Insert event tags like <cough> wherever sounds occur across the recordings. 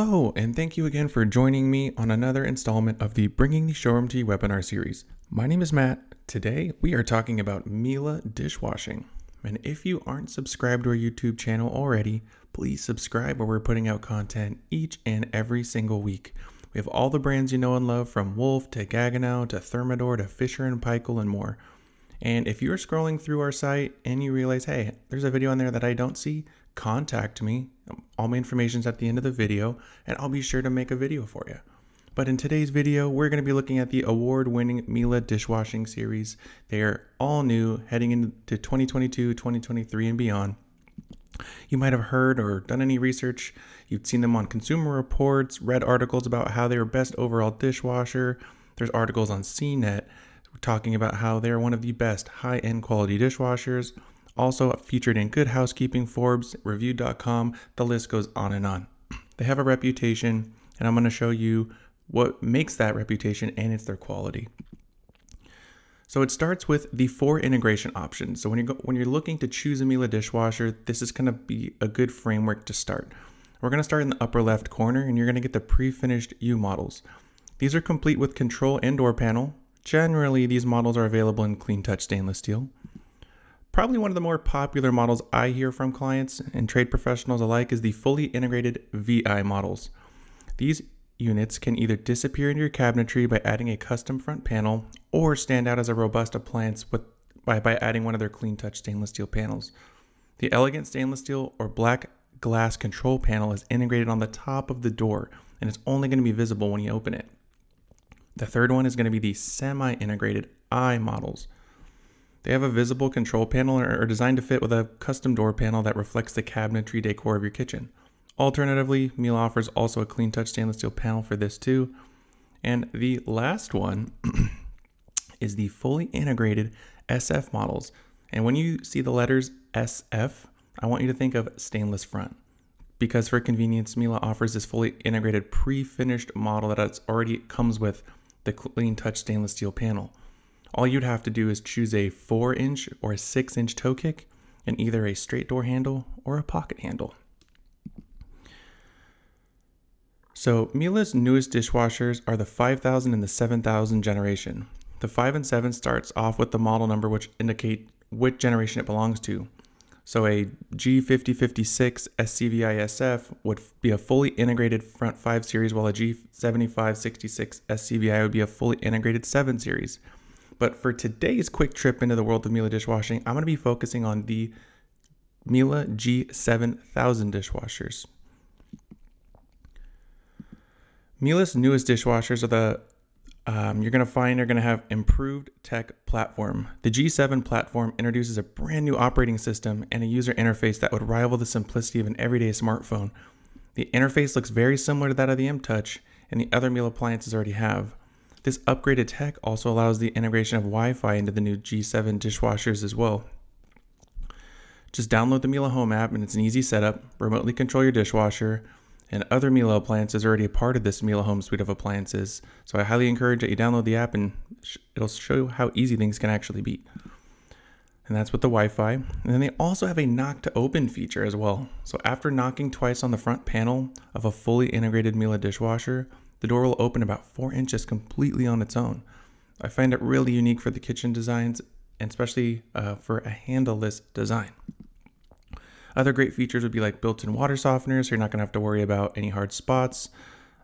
Hello, and thank you again for joining me on another installment of the Bringing the Showroom to You webinar series. My name is Matt. Today, we are talking about Miele dishwashing. And if you aren't subscribed to our YouTube channel already, please subscribe where we're putting out content each and every single week. We have all the brands you know and love from Wolf to Gaggenau to Thermador to Fisher and Paykel and more. And if you're scrolling through our site and you realize, hey, there's a video on there that I don't see, contact me. Um, all my information's at the end of the video, and I'll be sure to make a video for you. But in today's video, we're going to be looking at the award-winning Miele dishwashing series. They are all new, heading into 2022, 2023, and beyond. You might have heard or done any research. You've seen them on Consumer Reports, read articles about how they were best overall dishwasher. There's articles on CNET talking about how they're one of the best high-end quality dishwashers also featured in Good Housekeeping, Forbes, Review.com, the list goes on and on. <clears throat> They have a reputation, and I'm going to show you what makes that reputation and it's their quality. So it starts with the four integration options. So when you're when you're looking to choose a Miele dishwasher, this is going to be a good framework to start. We're going to start in the upper left corner, and you're going to get the pre-finished U models. These are complete with control and door panel. Generally, these models are available in clean touch stainless steel. Probably one of the more popular models I hear from clients and trade professionals alike is the fully integrated VI models. These units can either disappear into your cabinetry by adding a custom front panel or stand out as a robust appliance with, by, by adding one of their clean touch stainless steel panels. The elegant stainless steel or black glass control panel is integrated on the top of the door and it's only going to be visible when you open it. The third one is going to be the semi integrated I models. They have a visible control panel and are designed to fit with a custom door panel that reflects the cabinetry decor of your kitchen. Alternatively, Miele offers also a clean touch stainless steel panel for this too. And the last one <clears throat> is the fully integrated SF models. And when you see the letters SF, I want you to think of stainless front. Because for convenience, Miele offers this fully integrated pre-finished model that already comes with the clean touch stainless steel panel. All you'd have to do is choose a 4 inch or a 6 inch toe kick and either a straight door handle or a pocket handle. So Miele's newest dishwashers are the 5000 and the 7000 generation. The 5 and 7 starts off with the model number which indicate which generation it belongs to. So a G5056 SCVI-SF would be a fully integrated front 5 series while a G7566 SCVI would be a fully integrated 7 series. But for today's quick trip into the world of Miele dishwashing, I'm going to be focusing on the Miele G7000 dishwashers. Miele's newest dishwashers are the um, you're going to find are going to have improved tech platform. The G7 platform introduces a brand new operating system and a user interface that would rival the simplicity of an everyday smartphone. The interface looks very similar to that of the M Touch and the other Miele appliances already have. This upgraded tech also allows the integration of Wi-Fi into the new G7 dishwashers as well. Just download the Miele Home app and it's an easy setup. Remotely control your dishwasher, and other Miele appliances are already a part of this Miele Home suite of appliances. So I highly encourage that you download the app and it'll show you how easy things can actually be. And that's with the Wi-Fi. And then they also have a knock to open feature as well. So after knocking twice on the front panel of a fully integrated Miele dishwasher, the door will open about 4 inches completely on its own. I find it really unique for the kitchen designs, and especially uh, for a handleless design. Other great features would be like built-in water softeners, so you're not to have to worry about any hard spots,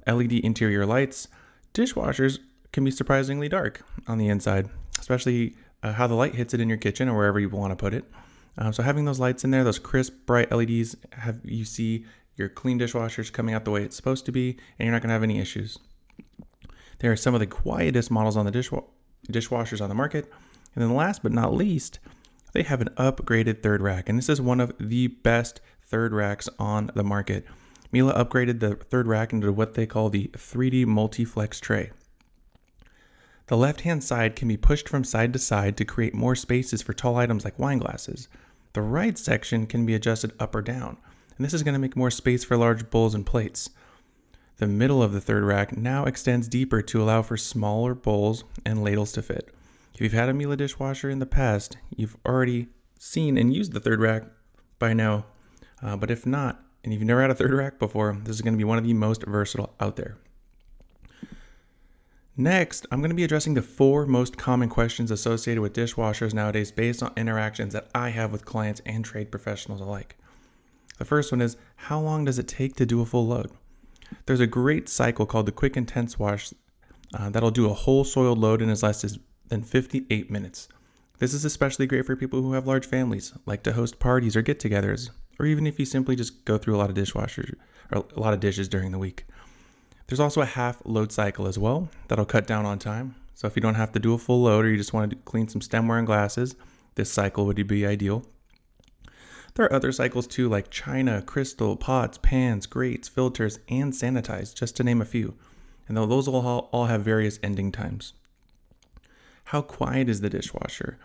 LED interior lights. Dishwashers can be surprisingly dark on the inside, especially uh, how the light hits it in your kitchen or wherever you want to put it. Um, so having those lights in there, those crisp, bright LEDs, have you see your clean dishwasher is coming out the way it's supposed to be, and you're not going to have any issues. There are some of the quietest models on the dishwa- dishwashers on the market. And then last but not least, they have an upgraded third rack. And this is one of the best third racks on the market. Miele upgraded the third rack into what they call the 3D multi-flex tray. The left-hand side can be pushed from side to side to create more spaces for tall items like wine glasses. The right section can be adjusted up or down and this is going to make more space for large bowls and plates. The middle of the third rack now extends deeper to allow for smaller bowls and ladles to fit. If you've had a Miele dishwasher in the past, you've already seen and used the third rack by now, uh, but if not, and you've never had a third rack before, this is going to be one of the most versatile out there. Next, I'm going to be addressing the four most common questions associated with dishwashers nowadays based on interactions that I have with clients and trade professionals alike. The first one is How long does it take to do a full load? There's a great cycle called the Quick Intense Wash uh, that'll do a whole soiled load in as less than 58 minutes. This is especially great for people who have large families, like to host parties or get togethers, or even if you simply just go through a lot of dishwashers or a lot of dishes during the week. There's also a half load cycle as well that'll cut down on time. So if you don't have to do a full load or you just want to clean some stemware and glasses, this cycle would be ideal. There are other cycles too, like china, crystal, pots, pans, grates, filters, and sanitize, just to name a few. And though those all, all have various ending times. How quiet is the dishwasher?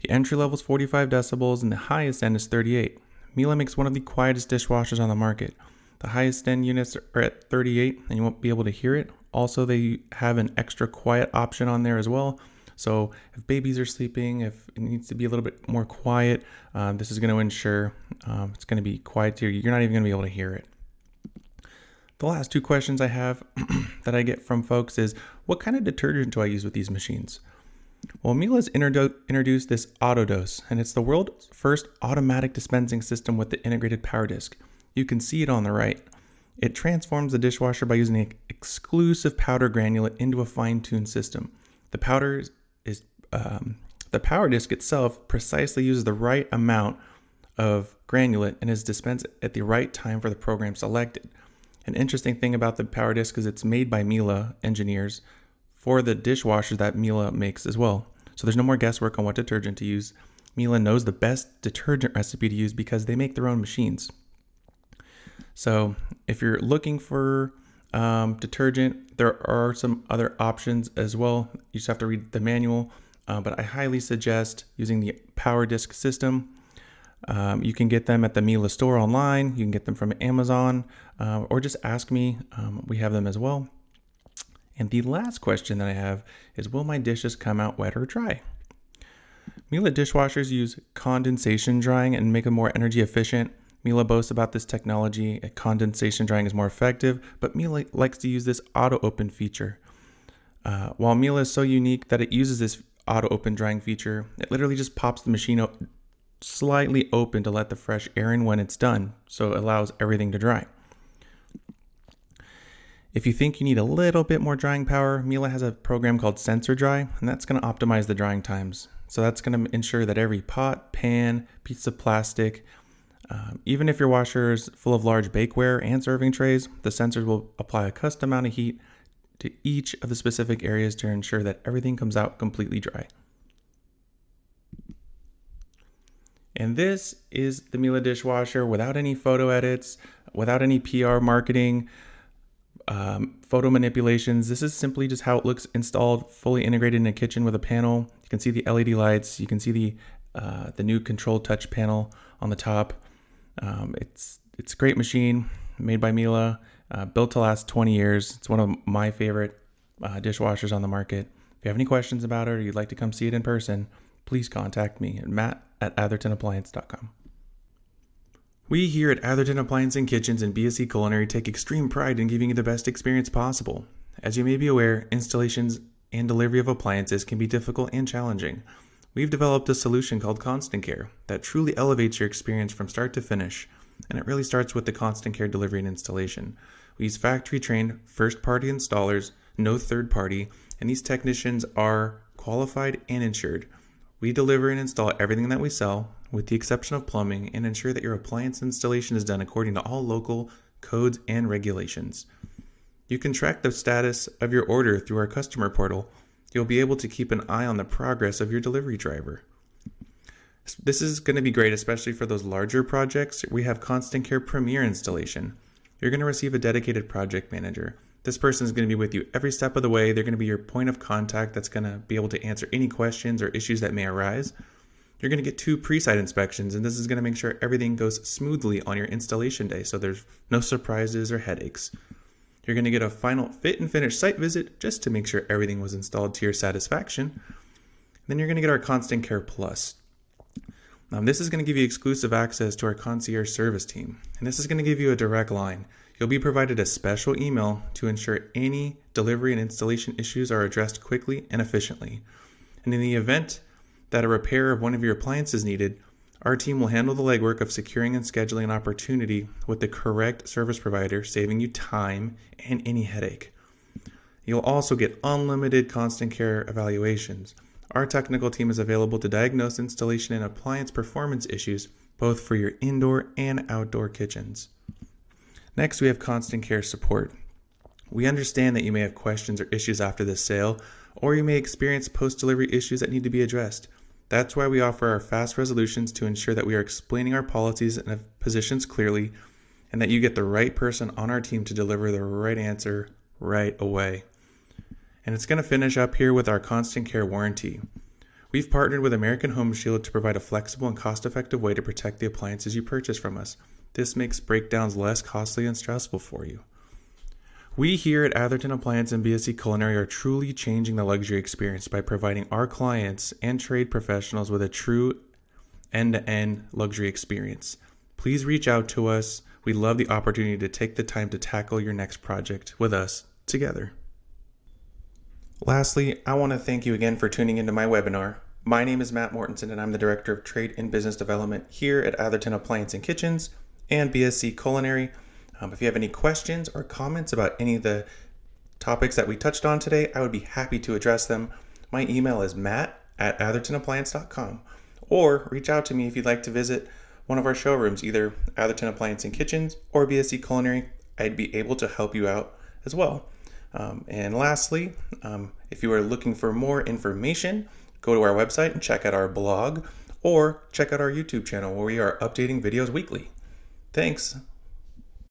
The entry level is 45 decibels and the highest end is 38. Miele makes one of the quietest dishwashers on the market. The highest end units are at 38 and you won't be able to hear it. Also, they have an extra quiet option on there as well. So if babies are sleeping, if it needs to be a little bit more quiet, um, this is going to ensure um, it's going to be quiet here. You're not even going to be able to hear it. The last two questions I have <clears throat> that I get from folks is what kind of detergent do I use with these machines? Well, Miele has introduced this AutoDose, and it's the world's first automatic dispensing system with the integrated power disc. You can see it on the right. It transforms the dishwasher by using an exclusive powder granulate into a fine-tuned system. The powder is um, the power disc itself precisely uses the right amount of granulate and is dispensed at the right time for the program selected. An interesting thing about the power disc is it's made by Miele engineers for the dishwasher that Miele makes as well. So there's no more guesswork on what detergent to use. Miele knows the best detergent recipe to use because they make their own machines. So if you're looking for um, detergent, there are some other options as well. You just have to read the manual, uh, but I highly suggest using the Power Disc system. Um, you can get them at the Miele store online. You can get them from Amazon, uh, or just ask me. Um, we have them as well. And the last question that I have is Will my dishes come out wet or dry? Miele dishwashers use condensation drying and make them more energy efficient. Miele boasts about this technology. Condensation drying is more effective, but Miele likes to use this auto open feature. Uh, while Miele is so unique that it uses this auto open drying feature, it literally just pops the machine slightly open to let the fresh air in when it's done, so it allows everything to dry. If you think you need a little bit more drying power, Miele has a program called Sensor Dry, and that's going to optimize the drying times. So that's going to ensure that every pot, pan, piece of plastic, um, even if your washer is full of large bakeware and serving trays, the sensors will apply a custom amount of heat to each of the specific areas to ensure that everything comes out completely dry. And this is the Miele dishwasher without any photo edits, without any PR marketing, um, photo manipulations. This is simply just how it looks installed, fully integrated in a kitchen with a panel. You can see the LED lights. You can see the uh, the new control touch panel on the top. Um, it's it's a great machine made by Miele, uh, built to last 20 years. It's one of my favorite uh, dishwashers on the market. If you have any questions about it or you'd like to come see it in person, please contact me at matt at athertonappliance.com. We here at Atherton Appliance and Kitchens and BSC Culinary take extreme pride in giving you the best experience possible. As you may be aware, installations and delivery of appliances can be difficult and challenging. We've developed a solution called Constant Care that truly elevates your experience from start to finish, and it really starts with the Constant Care delivery and installation. We use factory trained, first party installers, no third party, and these technicians are qualified and insured. We deliver and install everything that we sell, with the exception of plumbing, and ensure that your appliance installation is done according to all local codes and regulations. You can track the status of your order through our customer portal you'll be able to keep an eye on the progress of your delivery driver. This is going to be great, especially for those larger projects. We have Constant Care Premier installation. You're going to receive a dedicated project manager. This person is going to be with you every step of the way. They're going to be your point of contact that's going to be able to answer any questions or issues that may arise. You're going to get two pre site inspections, and this is going to make sure everything goes smoothly on your installation day so there's no surprises or headaches. You're going to get a final fit and finish site visit just to make sure everything was installed to your satisfaction. Then you're going to get our Constant Care Plus. Um, this is going to give you exclusive access to our concierge service team, and this is going to give you a direct line. You'll be provided a special email to ensure any delivery and installation issues are addressed quickly and efficiently. And in the event that a repair of one of your appliances needed, our team will handle the legwork of securing and scheduling an opportunity with the correct service provider, saving you time and any headache. You'll also get unlimited constant care evaluations. Our technical team is available to diagnose installation and appliance performance issues both for your indoor and outdoor kitchens. Next, we have constant care support. We understand that you may have questions or issues after the sale, or you may experience post delivery issues that need to be addressed. That's why we offer our fast resolutions to ensure that we are explaining our policies and positions clearly and that you get the right person on our team to deliver the right answer right away. And it's going to finish up here with our constant care warranty. We've partnered with American Home Shield to provide a flexible and cost effective way to protect the appliances you purchase from us. This makes breakdowns less costly and stressful for you. We here at Atherton Appliance and BSC Culinary are truly changing the luxury experience by providing our clients and trade professionals with a true end to end luxury experience. Please reach out to us. We love the opportunity to take the time to tackle your next project with us together. Lastly, I want to thank you again for tuning into my webinar. My name is Matt Mortensen, and I'm the Director of Trade and Business Development here at Atherton Appliance and Kitchens and BSC Culinary. Um, if you have any questions or comments about any of the topics that we touched on today, I would be happy to address them. My email is matt at athertonappliance.com or reach out to me if you'd like to visit one of our showrooms, either Atherton Appliance and Kitchens or BSC Culinary. I'd be able to help you out as well. Um, and lastly, um, if you are looking for more information, go to our website and check out our blog or check out our YouTube channel where we are updating videos weekly. Thanks.